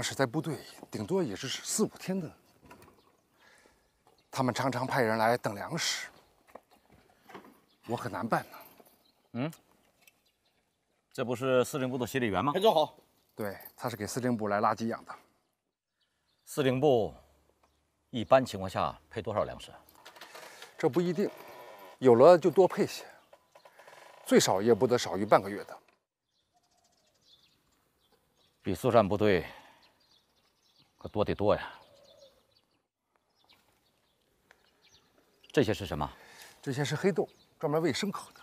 这些粮食在部队顶多也是四五天的，他们常常派人来等粮食，我很难办呢。嗯，这不是司令部的协理员吗？陈总好。对，他是给司令部来拉给养的。司令部一般情况下配多少粮食？这不一定，有了就多配些，最少也不得少于半个月的。比速战部队可多得多呀！这些是什么？这些是黑豆，专门喂牲口的。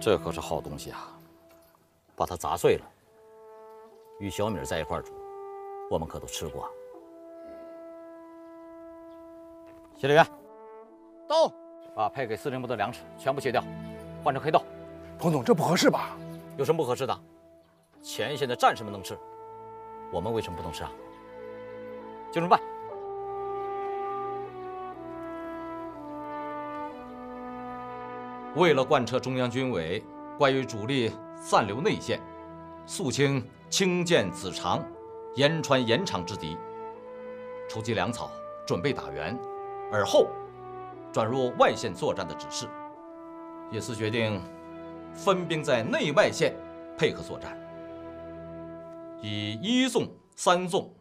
这可是好东西啊！把它砸碎了，与小米在一块煮，我们可都吃过。协理员，到，把配给司令部的粮食全部切掉，换成黑豆。彭总，这不合适吧？有什么不合适的？前线的战士们能吃，我们为什么不能吃啊？就这么办。为了贯彻中央军委关于主力暂留内线、肃清清涧子长、延川延长之敌，筹集粮草，准备打援，而后转入外线作战的指示，也是决定分兵在内外线配合作战，以一纵、三纵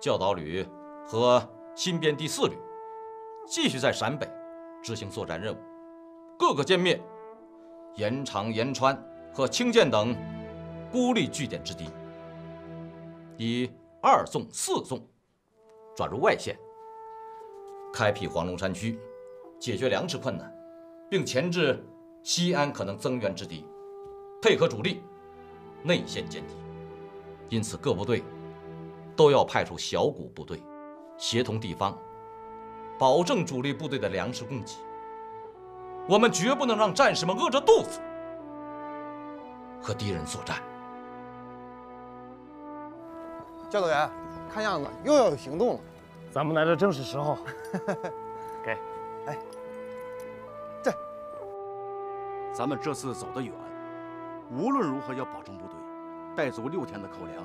教导旅和新编第四旅继续在陕北执行作战任务。各个歼灭延长、延川和清涧等孤立据点之敌，以二纵、四纵转入外线，开辟黄龙山区，解决粮食困难，并钳制西安可能增援之敌，配合主力内线歼敌。因此，各部队都要派出小股部队，协同地方，保证主力部队的粮食供给。我们绝不能让战士们饿着肚子和敌人作战。教导员，看样子又要有行动了。咱们来的正是时候。给，哎，这，咱们这次走得远，无论如何要保证部队带足六天的口粮，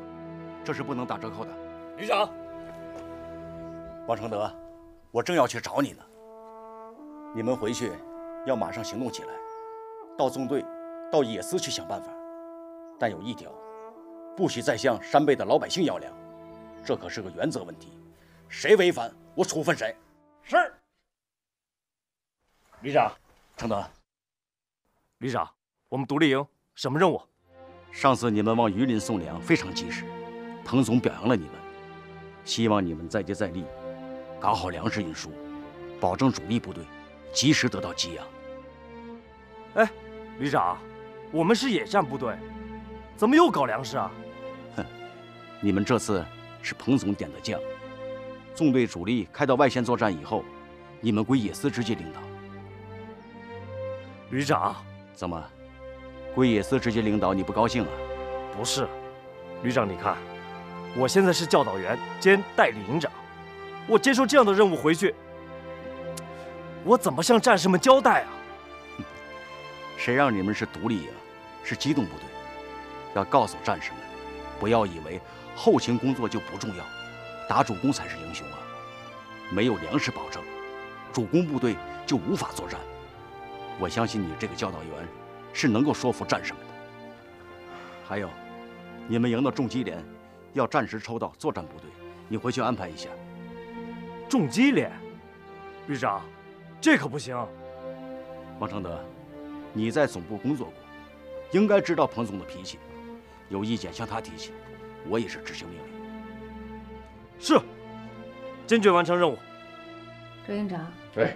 这是不能打折扣的。旅长，王承德，我正要去找你呢。你们回去要马上行动起来，到纵队、到野司去想办法。但有一条，不许再向山背的老百姓要粮，这可是个原则问题。谁违反，我处分谁。是。旅长，承德，旅长，我们独立营什么任务？上次你们往榆林送粮非常及时，彭总表扬了你们，希望你们再接再厉，搞好粮食运输，保证主力部队及时得到给养。哎，旅长，我们是野战部队，怎么又搞粮食啊？哼，你们这次是彭总点的将，纵队主力开到外线作战以后，你们归野司直接领导。旅长，怎么，归野司直接领导你不高兴啊？不是，旅长，你看，我现在是教导员兼代理营长，我接受这样的任务回去，我怎么向战士们交代啊？谁让你们是独立营，是机动部队？要告诉战士们，不要以为后勤工作就不重要，打主攻才是英雄啊！没有粮食保证，主攻部队就无法作战。我相信你这个教导员是能够说服战士们的。还有，你们营的重机连要暂时抽到作战部队，你回去安排一下。重机连，旅长，这可不行。王承德，你在总部工作过，应该知道彭总的脾气，有意见向他提起。我也是执行命令。是，坚决完成任务。周营长，哎，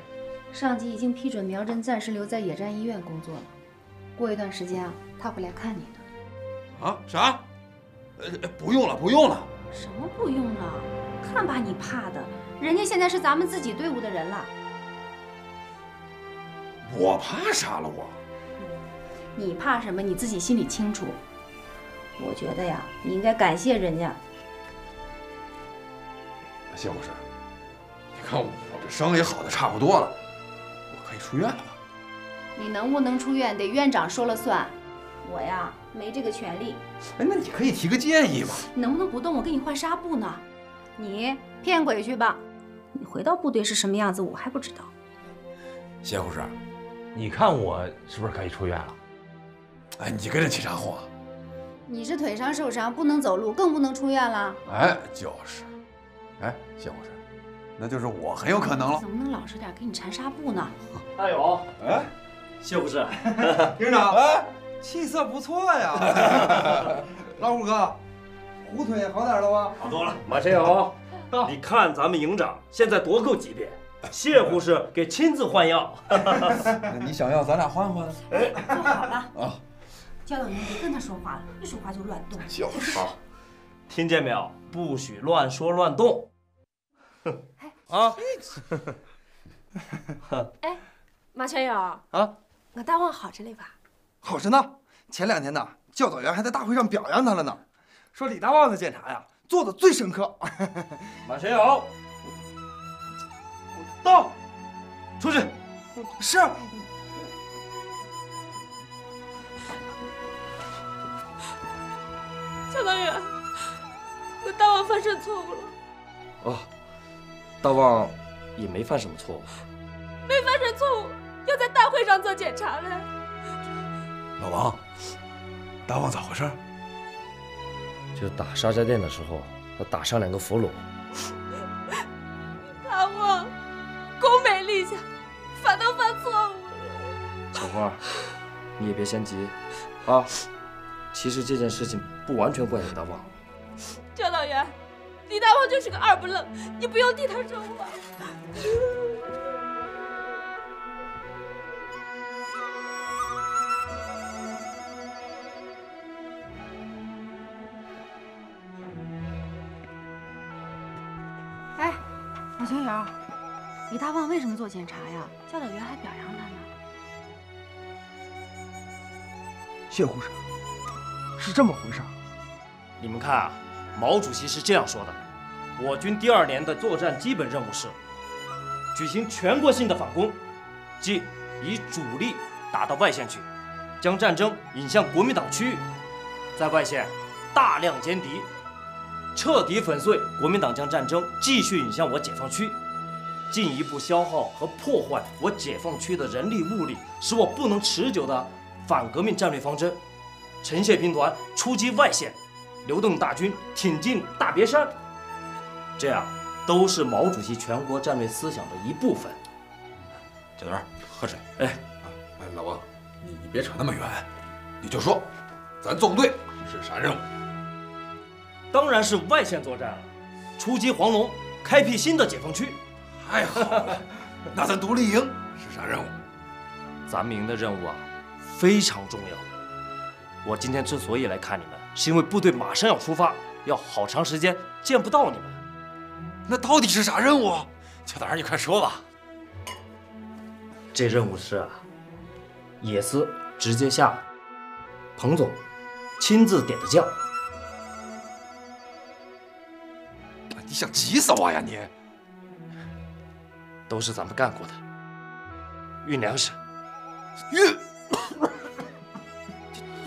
上级已经批准苗真暂时留在野战医院工作了，过一段时间啊，他会来看你的。啊？啥？呃，不用了，不用了。什么不用了？看把你怕的，人家现在是咱们自己队伍的人了。我怕啥了？我？你怕什么？你自己心里清楚。我觉得呀，你应该感谢人家。谢护士，你看我这伤也好的差不多了，我可以出院了吧？你能不能出院，得院长说了算。我呀，没这个权利。哎，那你可以提个建议嘛？你能不能不动？我给你换纱布呢。你骗鬼去吧！你回到部队是什么样子，我还不知道。谢护士，你看我是不是可以出院了？哎，你跟着起啥哄啊？你是腿上受伤，不能走路，更不能出院了。哎，就是。哎，谢护士，那就是我很有可能了。怎么能老实点，给你缠纱布呢？大勇，哎，谢护士，营长，哎，气色不错呀。老虎哥，虎腿好点了吧？好多了。马前友，你看咱们营长现在多够级别，谢护士给亲自换药。那你想要咱俩换换？哎坐好了啊。教导员别跟他说话了，一说话就乱动。就是。好，听见没有？不许乱说乱动。啊！哎，马全友啊，我大旺好着嘞吧？好着呢。前两天呢，教导员还在大会上表扬他了呢，说李大旺的检查呀做的最深刻。马全友，到，出去。是。教导员，我大旺犯上错误了？哦，大旺也没犯什么错误，没犯什么错误，要在大会上做检查嘞。老王，大旺咋回事？就打沙家店的时候，他打伤两个俘虏。大旺，功没立下，反倒犯错误了。小花，你也别先急，啊。其实这件事情不完全怪你大旺。教导员，李大旺就是个二不愣，你不要替他说话。哎，马全友，李大旺为什么做检查呀？教导员还表扬他呢。谢护士。是这么回事，你们看啊，毛主席是这样说的：我军第二年的作战基本任务是举行全国性的反攻，即以主力打到外线去，将战争引向国民党区域，在外线大量歼敌，彻底粉碎国民党将战争继续引向我解放区，进一步消耗和破坏我解放区的人力物力，使我不能持久的反革命战略方针。陈谢兵团出击外线，刘邓大军挺进大别山，这样都是毛主席全国战略思想的一部分。小段，喝水。哎，哎，老王，你你别扯那么远，你就说，咱纵队是啥任务？当然是外线作战了，出击黄龙，开辟新的解放区。太好了，那咱独立营是啥任务？咱们营的任务啊，非常重要。我今天之所以来看你们，是因为部队马上要出发，要好长时间见不到你们。那到底是啥任务？小胆儿，你快说吧。这任务是啊，野司直接下彭总亲自点的将。你想急死我呀你！都是咱们干过的，运粮食，运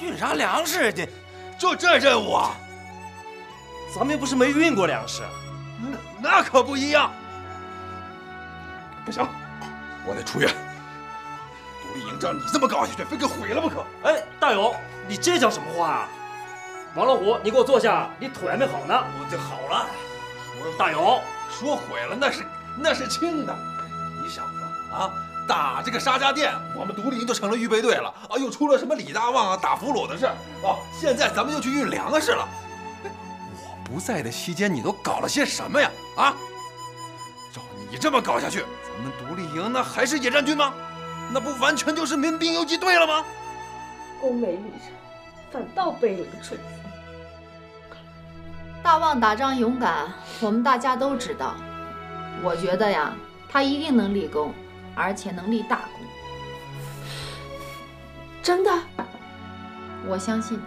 运啥粮食？这就这任务啊？咱们又不是没运过粮食。那那可不一样。不行，我得出院。独立营照你这么搞下去，非给毁了不可。哎，大勇，你这叫什么话啊？王老虎，你给我坐下，你腿还没好呢。我就好了。大勇，说毁了那是那是轻的。你小子啊，打这个沙家店，我们独立营就成了预备队了啊！又出了什么李大旺啊打俘虏的事啊！现在咱们又去运粮食了。我不在的期间，你都搞了些什么呀？啊！照你这么搞下去，咱们独立营那还是野战军吗？那不完全就是民兵游击队了吗？宫美丽上反倒背了个蠢字。大旺打仗勇敢，我们大家都知道。我觉得呀，他一定能立功，而且能立大功。真的？我相信。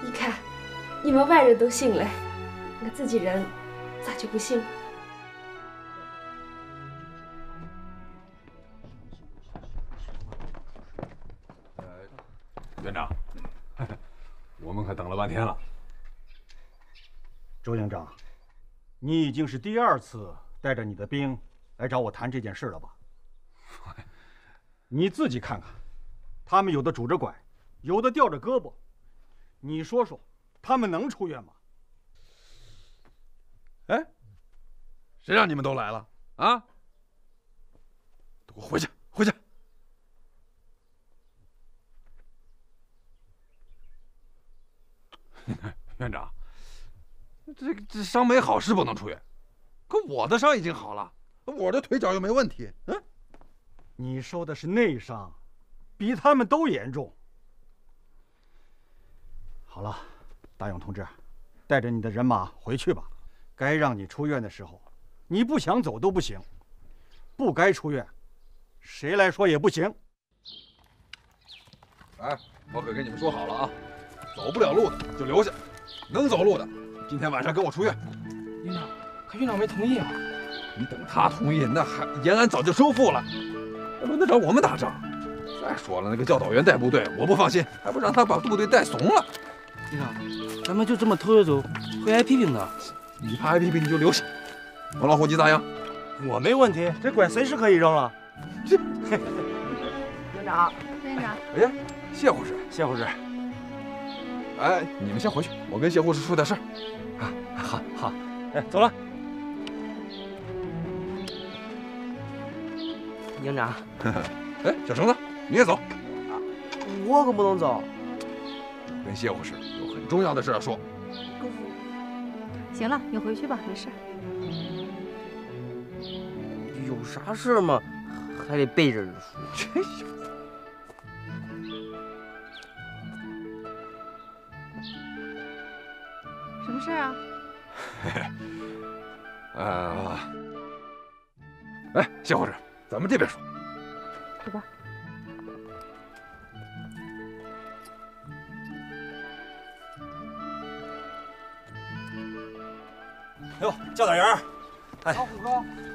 你看，你们外人都信了，我自己人咋就不信了？院长，我们可等了半天了。周营长，你已经是第二次带着你的兵来找我谈这件事了吧？你自己看看，他们有的拄着拐，有的吊着胳膊，你说说，他们能出院吗？哎，谁让你们都来了啊？都给我回去，回去！院长，这这伤没好是不能出院，可我的伤已经好了，我的腿脚又没问题。嗯，你受的是内伤，比他们都严重。好了，大勇同志，带着你的人马回去吧。该让你出院的时候，你不想走都不行；不该出院，谁来说也不行。哎，我可跟你们说好了啊，走不了路的就留下，能走路的今天晚上跟我出院。营长，可院长没同意啊。你等他同意，那还延安早就收复了，还轮得着我们打仗？再说了，那个教导员带部队，我不放心，还不让他把部队带怂了。营长，咱们就这么偷着走，会挨批评的。你怕挨批评你就留下。王老虎，你咋样？我没问题，这拐随时可以扔了。这，营长，周营长。哎呀，谢护士，谢护士。哎，你们先回去，我跟谢护士说点事儿。啊，好，好，哎，走了。营长，哎，小橙子，你也走。我可不能走。跟谢护士有很重要的事要说。行了，你回去吧，没事。有啥事吗？还得背着人说。这小子。什么事啊？呃，哎，谢护士，咱们这边说。走吧。哎呦，教导员儿，哎，老虎哥，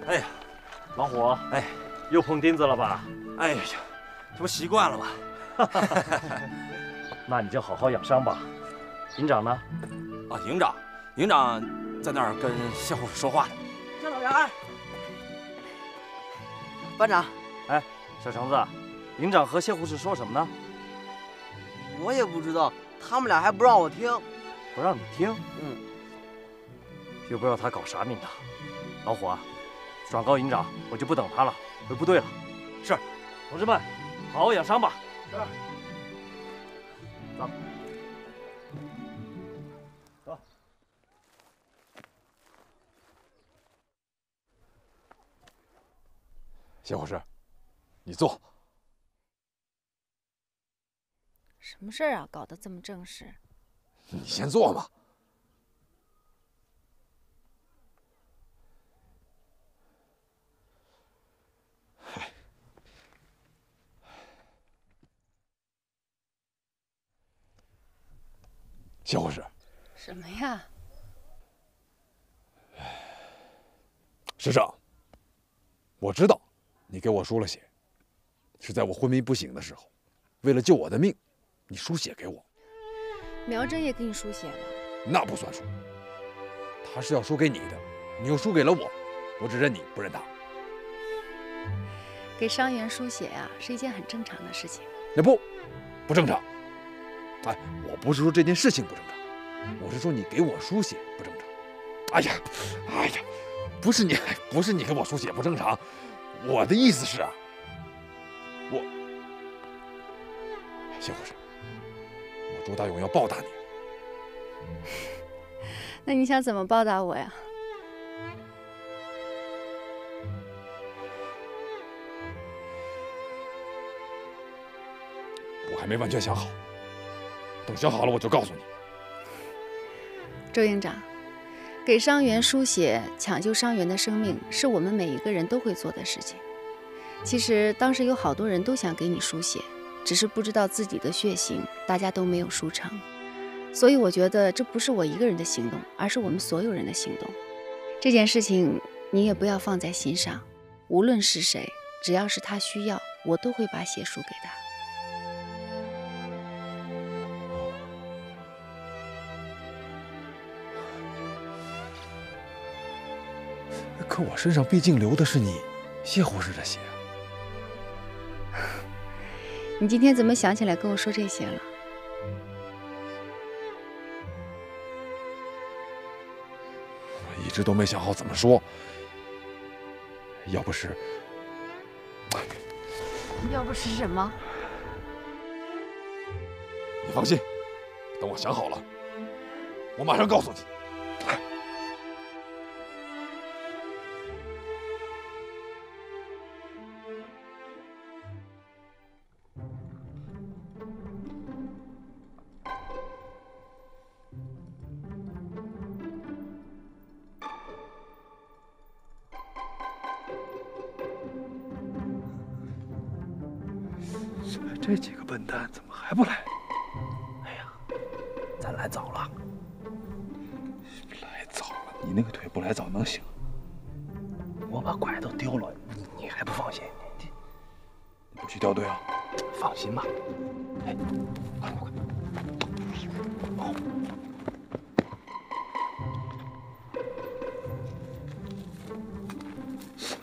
哎呀，老虎，哎，又碰钉子了吧？哎呀，这不习惯了吗？那你就好好养伤吧。营长呢？啊，营长，营长在那儿跟谢护士说话呢。员。班长，哎，小橙子，营长和谢护士说什么呢？我也不知道，他们俩还不让我听。不让你听？嗯。又不知道他搞啥名堂。老虎啊，转告营长，我就不等他了，回部队了。是，同志们，好好养伤吧。是。走。走。谢护士，你坐。什么事儿啊？搞得这么正式。你先坐吧。谢护士。什么呀？师长，我知道你给我输了血，是在我昏迷不醒的时候，为了救我的命，你输血给我。苗真也给你输血了？那不算数，他是要输给你的，你又输给了我，我只认你不认他。给伤员输血呀，是一件很正常的事情。那不，不正常。哎，我不是说这件事情不正常，我是说你给我输血不正常。哎呀，哎呀，不是你，不是你给我输血不正常，我的意思是啊，我谢护士，我朱大勇要报答你。那你想怎么报答我呀？我还没完全想好，等想好了我就告诉你。周营长，给伤员输血、抢救伤员的生命，是我们每一个人都会做的事情。其实当时有好多人都想给你输血，只是不知道自己的血型，大家都没有输成。所以我觉得这不是我一个人的行动，而是我们所有人的行动。这件事情你也不要放在心上，无论是谁，只要是他需要，我都会把血输给他。可我身上毕竟流的是你谢护士的血啊！你今天怎么想起来跟我说这些了？我一直都没想好怎么说。要不是 要不是什么？你放心，等我想好了，我马上告诉你。这几个笨蛋怎么还不来？哎呀，咱来早了。来早了，你那个腿不来早能行？我把拐都丢了，你还不放心？你你不去掉队啊？放心吧。哎，快快快！哦。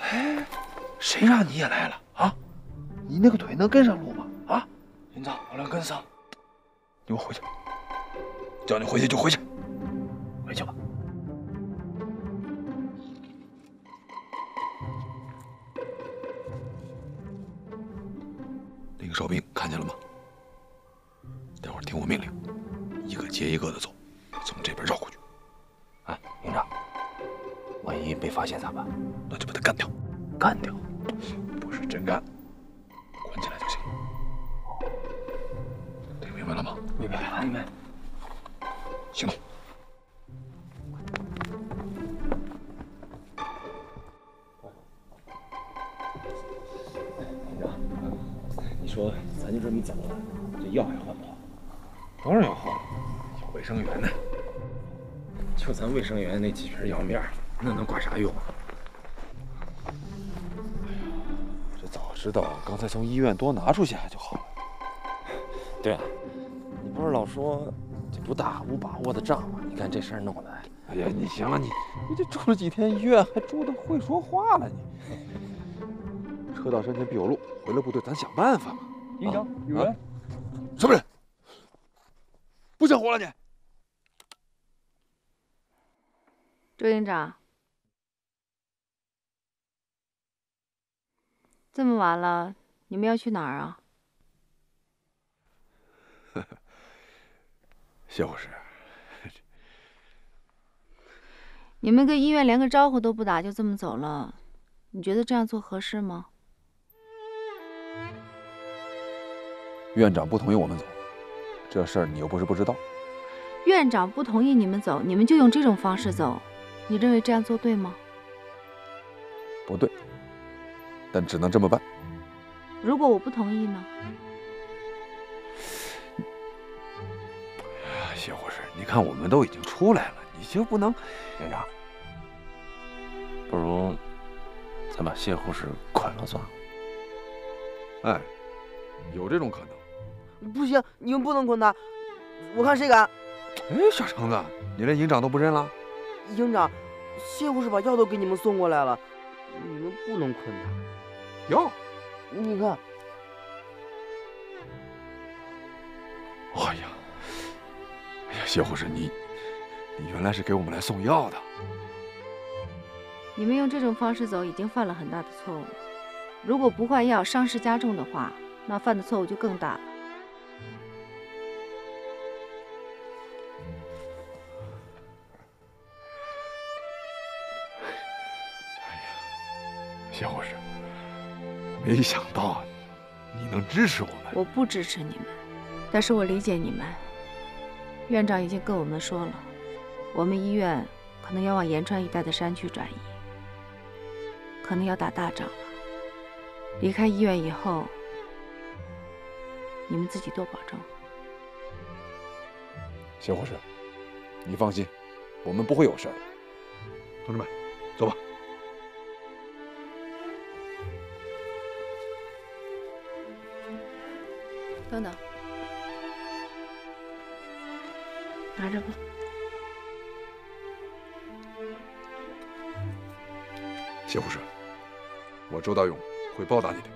哎，谁让你也来了啊？你那个腿能跟上路回去就回去，说咱就这么走了，这药还换不换？当然要换了，有卫生员呢。就咱卫生员那几瓶药面，那能管啥用啊？这早知道刚才从医院多拿出些就好了。对啊，你不是老说这不打无把握的仗吗？你看这事儿弄的，哎呀，你行了，你你这住了几天医院，还住的会说话了你。车到山前必有路，回了部队咱想办法嘛。营长，有人。什么人？不想活了你？周营长，这么晚了，你们要去哪儿啊？谢护士，你们跟医院连个招呼都不打就这么走了，你觉得这样做合适吗？院长不同意我们走，这事儿你又不是不知道。院长不同意你们走，你们就用这种方式走，你认为这样做对吗？不对，但只能这么办。如果我不同意呢？谢护士，你看我们都已经出来了，你就不能？院长，不如咱把谢护士捆了算了。哎，有这种可能。不行，你们不能捆他，我看谁敢。哎，小橙子，你连营长都不认了？营长，谢护士把药都给你们送过来了，你们不能捆他。药？你看。哎呀，哎呀，谢护士，你你原来是给我们来送药的。你们用这种方式走，已经犯了很大的错误。如果不换药，伤势加重的话，那犯的错误就更大了。没想到你能支持我们。我不支持你们，但是我理解你们。院长已经跟我们说了，我们医院可能要往延川一带的山区转移，可能要打大仗了。离开医院以后，你们自己多保重。谢护士，你放心，我们不会有事的。同志们，走吧。等等，拿着吧。谢护士，我周大勇会报答你的。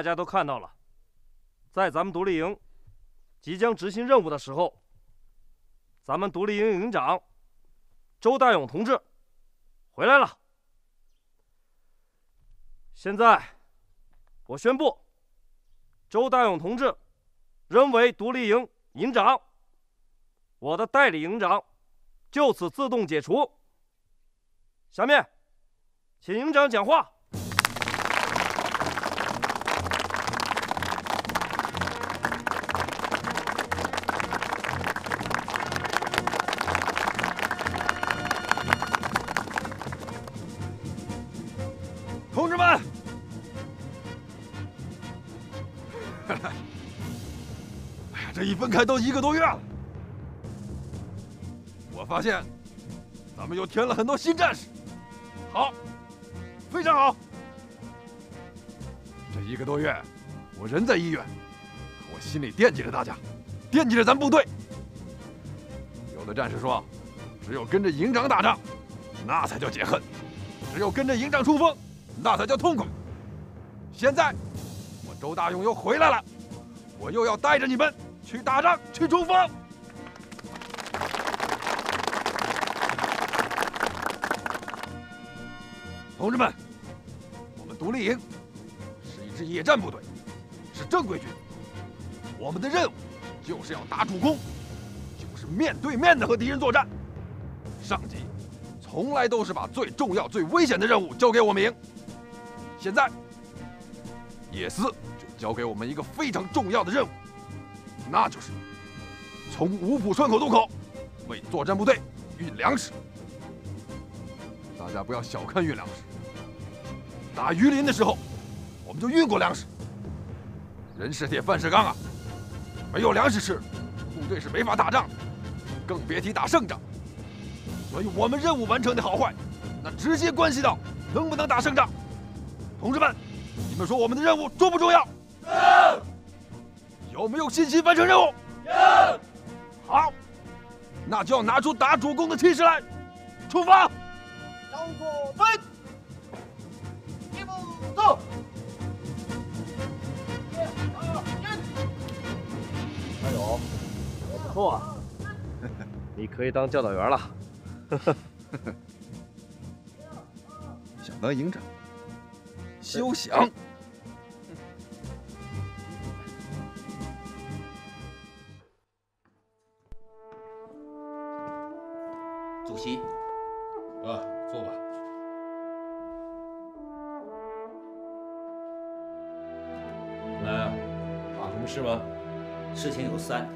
大家都看到了，在咱们独立营即将执行任务的时候，咱们独立营营长周大勇同志回来了。现在，我宣布，周大勇同志仍为独立营营长，我的代理营长就此自动解除。下面，请营长讲话。开都一个多月了，我发现咱们又添了很多新战士，好，非常好。这一个多月，我人在医院，我心里惦记着大家，惦记着咱部队。有的战士说，只有跟着营长打仗，那才叫解恨；只有跟着营长冲锋。那才叫痛快！现在我周大勇又回来了，我又要带着你们去打仗，去冲锋。同志们，我们独立营是一支野战部队，是正规军。我们的任务就是要打主攻，就是面对面的和敌人作战。上级从来都是把最重要、最危险的任务交给我们营。现在，野司就交给我们一个非常重要的任务，那就是从五浦川口渡口为作战部队运粮食。大家不要小看运粮食，打榆林的时候，我们就运过粮食。人是铁，饭是钢啊，没有粮食吃，部队是没法打仗，更别提打胜仗。所以我们任务完成的好坏，那直接关系到能不能打胜仗。同志们，你们说我们的任务重不重要？有没有信心完成任务？有。好，那就要拿出打主公的气势来，出发。向左奔，一步走。加油，不错啊，你可以当教导员了。想当营长，休想！三。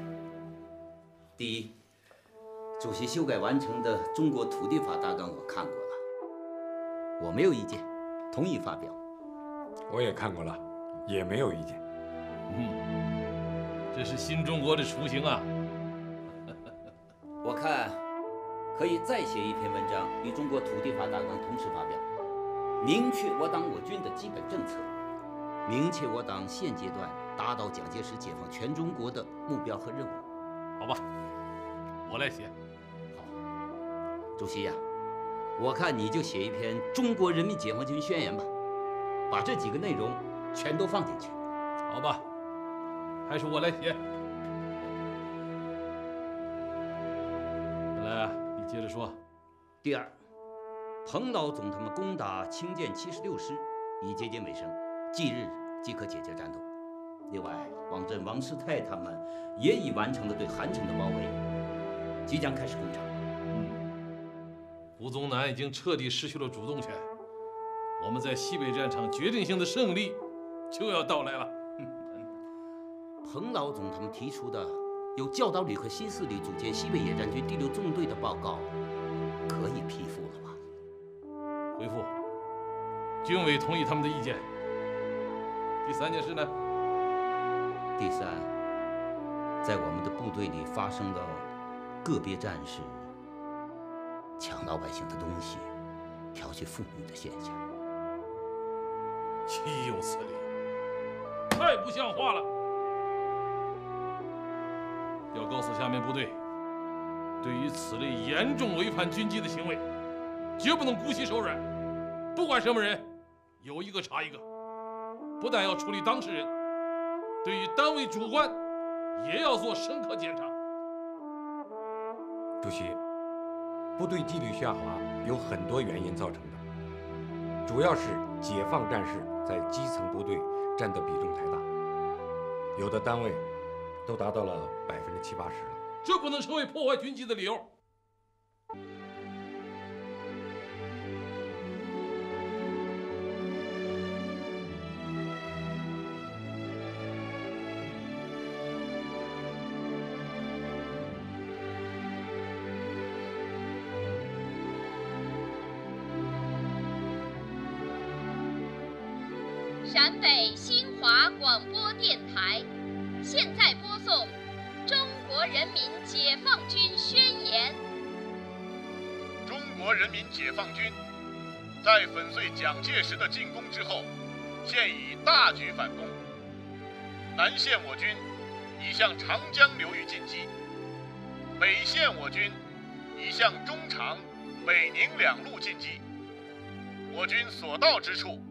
第一，主席修改完成的中国土地法大纲我看过了，我没有意见，同意发表。我也看过了，也没有意见。嗯，这是新中国的雏形啊！我看可以再写一篇文章，与中国土地法大纲同时发表，明确我党我军的基本政策，明确我党现阶段打倒蒋介石解放全中国的目标和任务。好吧，我来写。好主席呀、我看你就写一篇《中国人民解放军宣言》吧，把这几个内容全都放进去。好吧，还是我来写。来啊，你接着说。第二，彭老总他们攻打清涧七十六师已接近尾声，即日即可解决战斗。另外，王震、王世泰他们也已完成了对韩城的包围，即将开始攻城。胡宗南已经彻底失去了主动权，我们在西北战场决定性的胜利就要到来了。彭老总他们提出的由教导旅和新四旅组建西北野战军第六纵队的报告，可以批复了吧？回复，军委同意他们的意见。第三件事呢？第三，在我们的部队里发生了个别战士抢老百姓的东西、调戏妇女的现象。岂有此理！太不像话了！要告诉下面部队，对于此类严重违反军纪的行为，绝不能姑息手软。不管什么人，有一个查一个。不但要处理当事人，对于单位主官，也要做深刻检查。主席，部队纪律下滑有很多原因造成的，主要是解放战士在基层部队占的比重太大，有的单位都达到了百分之七八十了。这不能成为破坏军纪的理由。军已向长江流域进击，北线我军已向中长、北宁两路进击。我军所到之处，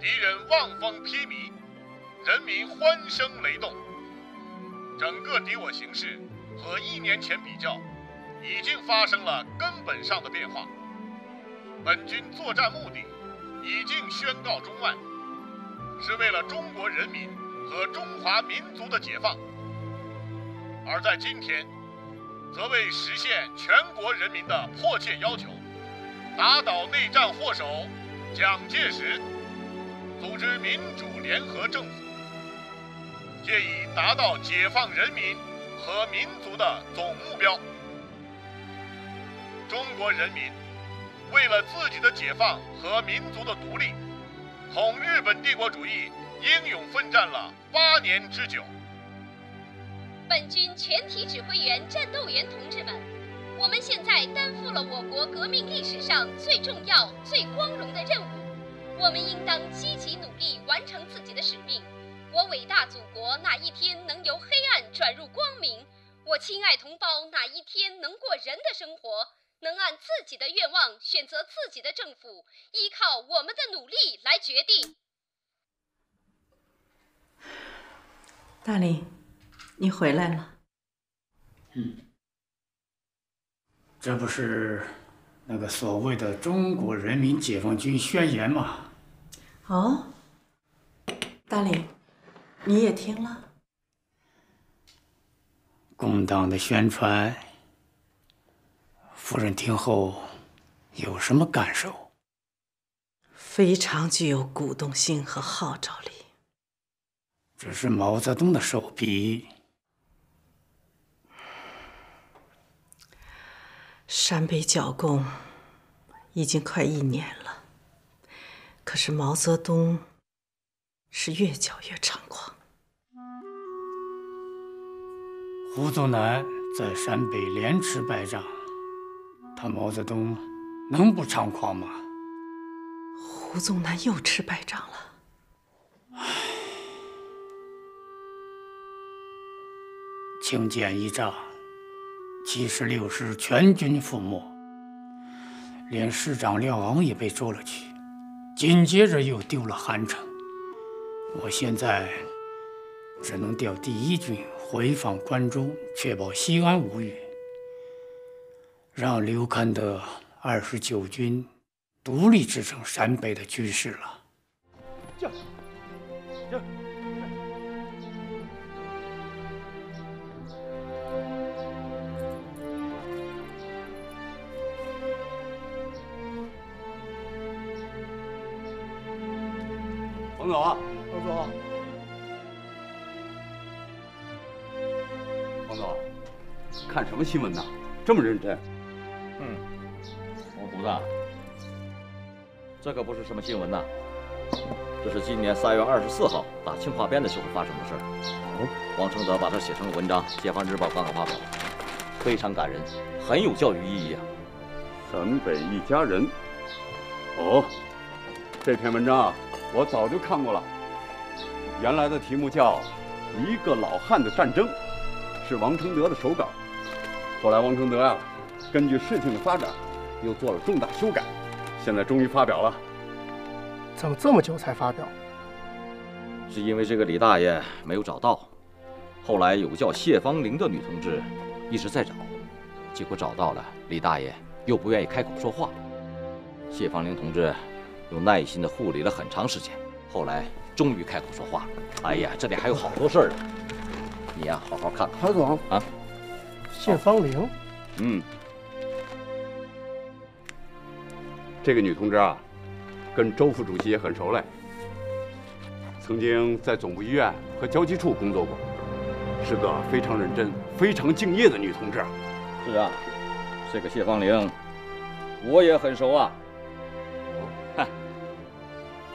敌人望风披靡，人民欢声雷动。整个敌我形势和一年前比较，已经发生了根本上的变化。本军作战目的已经宣告中外，是为了中国人民和中华民族的解放。而在今天，则为实现全国人民的迫切要求，打倒内战祸首蒋介石，组织民主联合政府，借以达到解放人民和民族的总目标。中国人民为了自己的解放和民族的独立，同日本帝国主义英勇奋战了八年之久。本军全体指挥员、战斗员同志们，我们现在担负了我国革命历史上最重要、最光荣的任务，我们应当积极努力完成自己的使命。我伟大祖国哪一天能由黑暗转入光明？我亲爱同胞哪一天能过人的生活？能按自己的愿望选择自己的政府，依靠我们的努力来决定。大林，你回来了。嗯，这不是那个所谓的《中国人民解放军宣言》吗？哦，大林，你也听了？共党的宣传，夫人听后有什么感受？非常具有鼓动性和号召力。只是毛泽东的手笔。陕北剿共已经快一年了，可是毛泽东是越剿越猖狂。胡宗南在陕北连吃败仗，他毛泽东能不猖狂吗？胡宗南又吃败仗了。清涧一仗，七十六师全军覆没，连师长廖昂也被捉了去，紧接着又丢了韩城。我现在只能调第一军回防关中，确保西安无虞，让刘堪的二十九军独立支撑陕北的局势了。驾，驾。王总，王总，王总，看什么新闻呢？这么认真？嗯，王胡子，这可不是什么新闻呐，这是今年三月二十四号打清华边的时候发生的事儿。哦，王承德把它写成了文章，《解放日报》刚刚发表，非常感人，很有教育意义啊。陕北一家人。哦，这篇文章。我早就看过了，原来的题目叫《一个老汉的战争》，是王承德的手稿。后来王承德啊，根据事情的发展，又做了重大修改，现在终于发表了。怎么这么久才发表？是因为这个李大爷没有找到，后来有个叫谢芳玲的女同志一直在找，结果找到了，李大爷又不愿意开口说话。谢芳玲同志。用耐心的护理了很长时间，后来终于开口说话了。哎呀，这里还有好多事儿呢，你呀好好看看。何总啊，谢芳玲，嗯，这个女同志啊，跟周副主席也很熟嘞，曾经在总部医院和交际处工作过，是个非常认真、非常敬业的女同志。是啊，这个谢芳玲，我也很熟啊。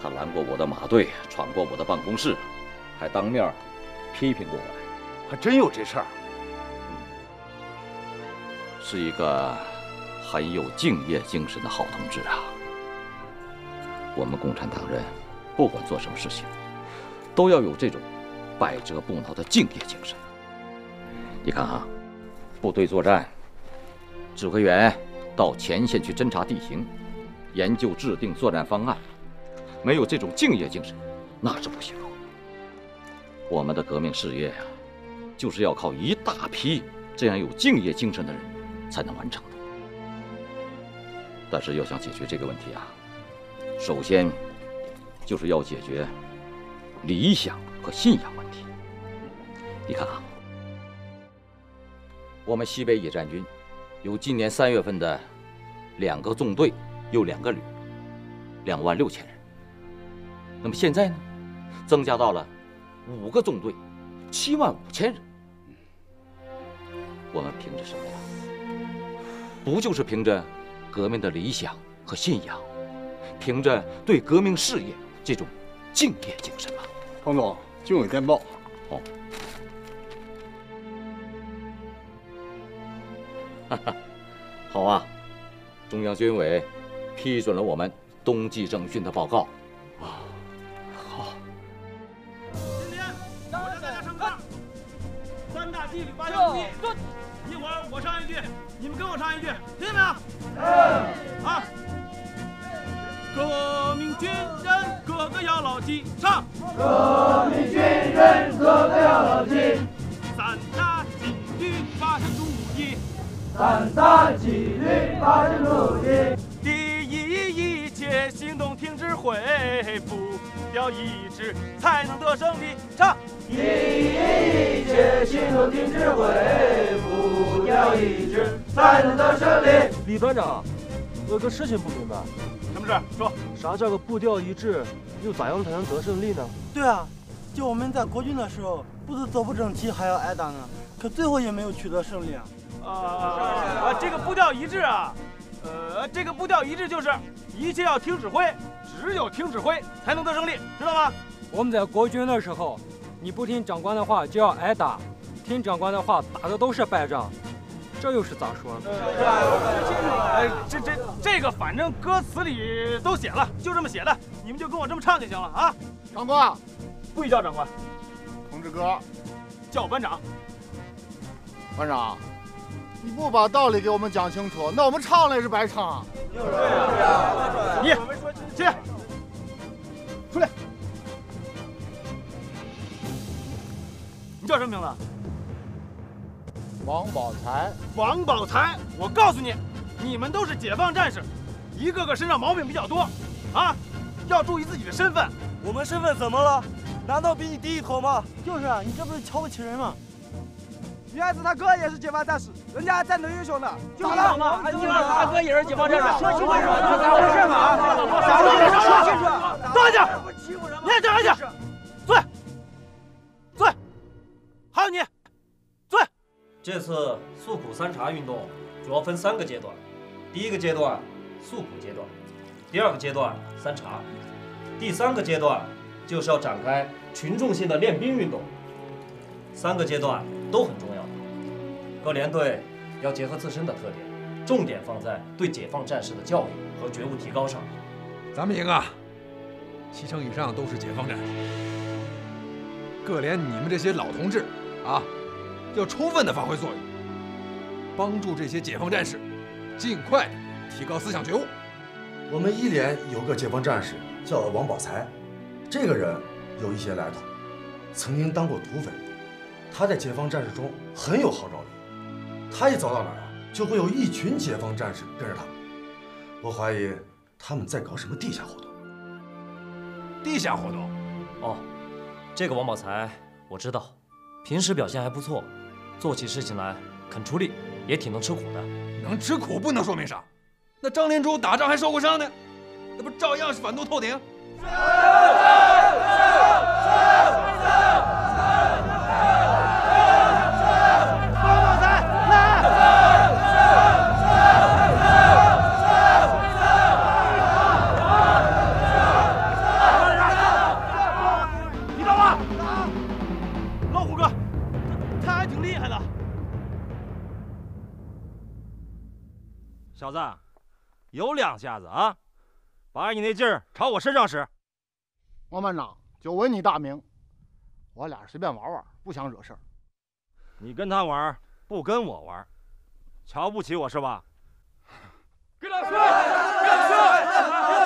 他拦过我的马队，闯过我的办公室，还当面批评过我，还真有这事儿。是一个很有敬业精神的好同志啊。我们共产党人不管做什么事情，都要有这种百折不挠的敬业精神。你看啊，部队作战，指挥员到前线去侦察地形，研究制定作战方案。没有这种敬业精神，那是不行。我们的革命事业呀，就是要靠一大批这样有敬业精神的人才能完成的。但是要想解决这个问题啊，首先就是要解决理想和信仰问题。你看啊，我们西北野战军有今年三月份的两个纵队，有两个旅，两万六千人。那么现在呢，增加到了五个纵队，七万五千人。我们凭着什么呀？不就是凭着革命的理想和信仰，凭着对革命事业这种敬业精神吗。彭总，军委电报。哦。哈哈，好啊！中央军委批准了我们冬季政训的报告。啊，三大纪律八项注意。一会儿我唱一句，你们跟我唱一句，听见没有？嗯。啊。革命军人个个要牢记，唱。革命军人个个要牢记，三大纪律八项注意。三大纪律八项注意。第一，一切行动停止，恢复要意志，才能得胜利。唱。第一，一切行动听指挥，步调一致，才能得胜利。李团长，我有个事情不明白。什么事？说。啥叫个步调一致？又咋样才能得胜利呢？对啊，就我们在国军的时候，不是走不整齐还要挨打呢，可最后也没有取得胜利啊。啊，这个步调一致啊，呃，这个步调一致就是一切要听指挥，只有听指挥才能得胜利，知道吗？我们在国军的时候，你不听长官的话就要挨打，听长官的话打的都是败仗，这又是咋说呢？哎，这这这个反正歌词里都写了，就这么写的，你们就跟我这么唱就行了啊。长官，不许叫长官，同志哥，叫我班长。班长。你不把道理给我们讲清楚，那我们唱了也是白唱。就是啊，你进你叫什么名字？王宝才。王宝才，我告诉你，你们都是解放战士，一个个身上毛病比较多，啊，要注意自己的身份。我们身份怎么了？难道比你低一头吗？就是啊，你这不是瞧不起人吗？女孩子他哥也是解放战士，人家战斗英雄呢。咋了？你他哥也是解放战士？说清楚，这咋回事嘛？咋回事？说清楚。坐下。你也站下去。这次诉苦三查运动主要分三个阶段，第一个阶段诉苦阶段，第二个阶段三查，第三个阶段就是要展开群众性的练兵运动。三个阶段都很重要。各连队要结合自身的特点，重点放在对解放战士的教育和觉悟提高上。咱们营啊，七成以上都是解放战士。各连你们这些老同志啊，要充分的发挥作用，帮助这些解放战士尽快提高思想觉悟。我们一连有个解放战士叫王宝才，这个人有一些来头，曾经当过土匪，他在解放战士中很有号召力。他一走到哪儿啊，就会有一群解放战士跟着他。我怀疑他们在搞什么地下活动。地下活动？哦，这个王宝才我知道，平时表现还不错，做起事情来肯出力，也挺能吃苦的。能吃苦不能说明啥。那张连珠打仗还受过伤呢，那不照样是反动透顶？是两下子啊！把你那劲儿朝我身上使。王班长，久闻你大名，我俩随便玩玩，不想惹事儿。你跟他玩，不跟我玩，瞧不起我是吧？给老师，给老师，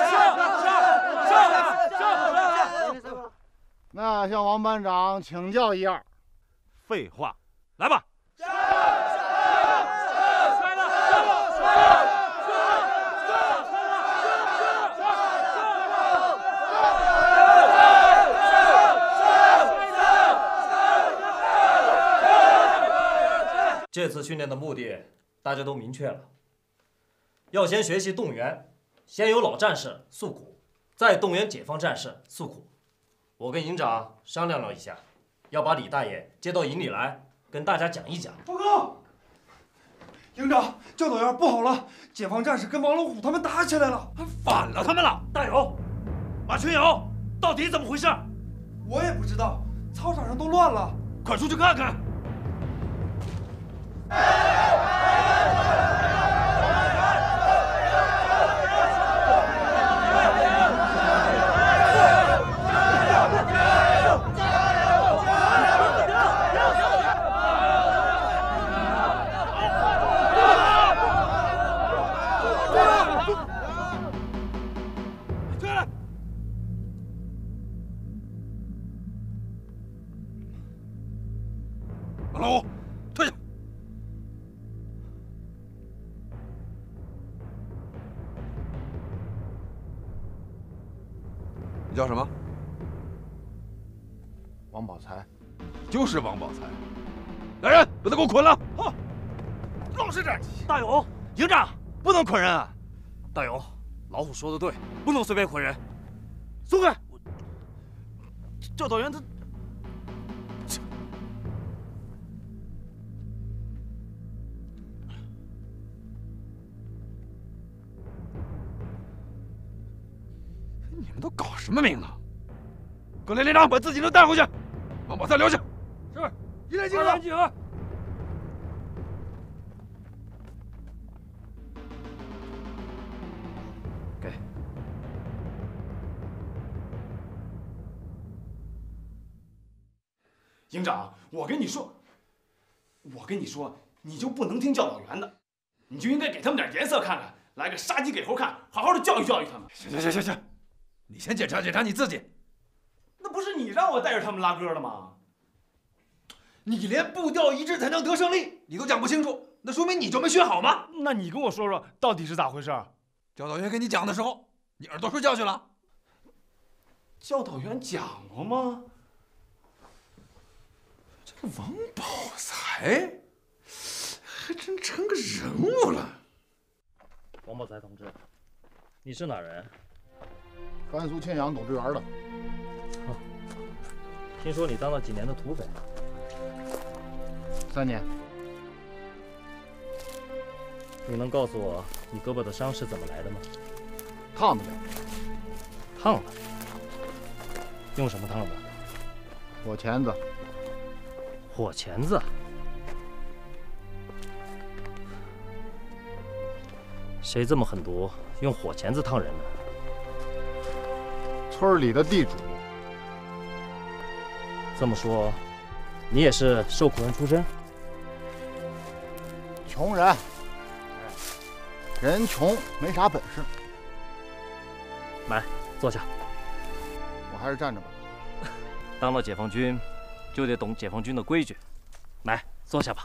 上上上上上！那向王班长请教一二。废话，来吧。这次训练的目的大家都明确了，要先学习动员，先由老战士诉苦，再动员解放战士诉苦。我跟营长商量了一下，要把李大爷接到营里来，跟大家讲一讲。报告，营长，教导员不好了，解放战士跟王老虎他们打起来了，还反了他们了！大勇，马群友，到底怎么回事？我也不知道，操场上都乱了，快出去看看。王大勇，营长，不能捆人啊！大勇，老虎说的对，不能随便捆人。松开！教导员他。你们都搞什么名堂？各连连长，把自己人带回去，把马三留下。是，一连集合。二连集合。营长，我跟你说，我跟你说，你就不能听教导员的，你就应该给他们点颜色看看，来个杀鸡给猴看，好好的教育教育他们。行行行行行，你先检查检查你自己。那不是你让我带着他们拉歌的吗？你连步调一致才能得胜利，你都讲不清楚，那说明你就没学好吗？那你跟我说说，到底是咋回事？教导员跟你讲的时候，你耳朵睡觉去了？教导员讲过吗？这王宝才还真成个人物了。王宝才同志，你是哪人？甘肃庆阳董志元的。哦，听说你当了几年的土匪？三年。你能告诉我你胳膊的伤是怎么来的吗？烫的呗。烫的？用什么烫的？火钳子。火钳子？谁这么狠毒，用火钳子烫人呢？村里的地主。这么说，你也是受苦人出身？穷人，人穷没啥本事。来，坐下。我还是站着吧。当了解放军，就得懂解放军的规矩。来，坐下吧。